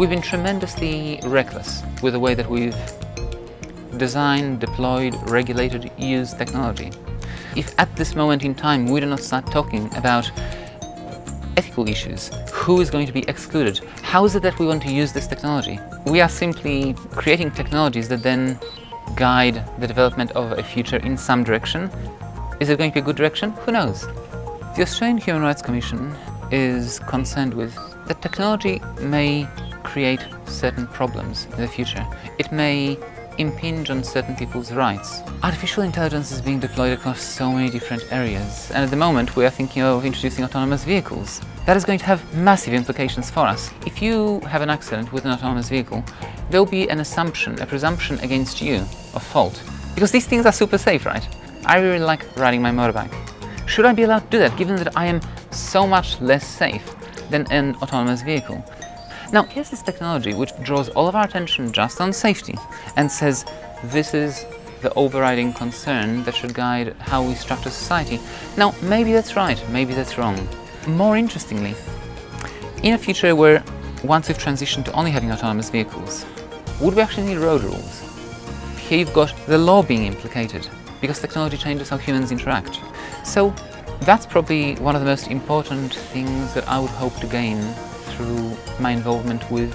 We've been tremendously reckless with the way that we've designed, deployed, regulated, used technology. If at this moment in time we do not start talking about ethical issues, who is going to be excluded, how is it that we want to use this technology? We are simply creating technologies that then guide the development of a future in some direction. Is it going to be a good direction? Who knows? The Australian Human Rights Commission is concerned with that technology may create certain problems in the future. It may impinge on certain people's rights. Artificial intelligence is being deployed across so many different areas, and at the moment we are thinking of introducing autonomous vehicles. That is going to have massive implications for us. If you have an accident with an autonomous vehicle, there will be an assumption, a presumption against you of fault. Because these things are super safe, right? I really like riding my motorbike. Should I be allowed to do that, given that I am so much less safe than an autonomous vehicle? Now, here's this technology which draws all of our attention just on safety and says this is the overriding concern that should guide how we structure society. Now, maybe that's right, maybe that's wrong. More interestingly, in a future where once we've transitioned to only having autonomous vehicles, would we actually need road rules? Here you've got the law being implicated because technology changes how humans interact. So that's probably one of the most important things that I would hope to gain through my involvement with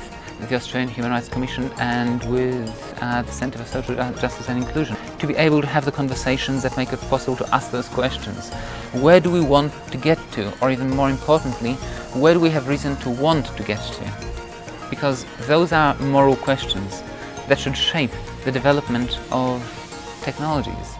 the Australian Human Rights Commission and with uh, the Centre for Social Justice and Inclusion to be able to have the conversations that make it possible to ask those questions. Where do we want to get to? Or even more importantly, where do we have reason to want to get to? Because those are moral questions that should shape the development of technologies.